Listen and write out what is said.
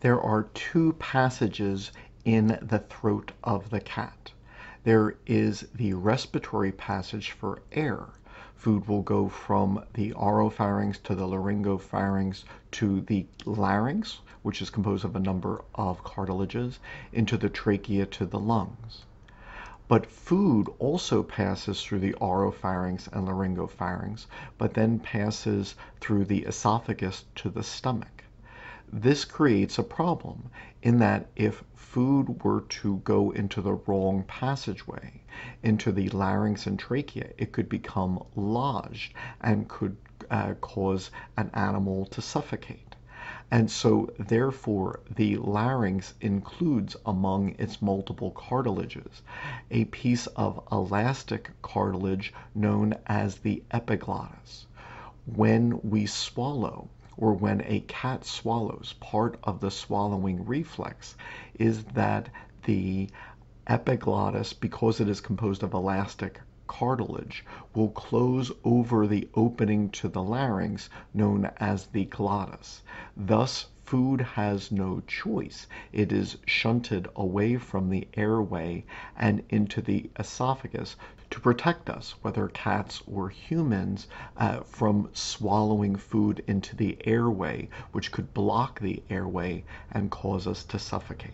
there are two passages in the throat of the cat. There is the respiratory passage for air. Food will go from the oropharynx to the laryngopharynx to the larynx, which is composed of a number of cartilages, into the trachea to the lungs. But food also passes through the oropharynx and laryngopharynx, but then passes through the esophagus to the stomach. This creates a problem in that if food were to go into the wrong passageway, into the larynx and trachea, it could become lodged and could uh, cause an animal to suffocate. And so, therefore, the larynx includes among its multiple cartilages a piece of elastic cartilage known as the epiglottis. When we swallow, or when a cat swallows, part of the swallowing reflex is that the epiglottis, because it is composed of elastic cartilage, will close over the opening to the larynx known as the glottis. Thus, food has no choice. It is shunted away from the airway and into the esophagus to protect us, whether cats or humans, uh, from swallowing food into the airway, which could block the airway and cause us to suffocate.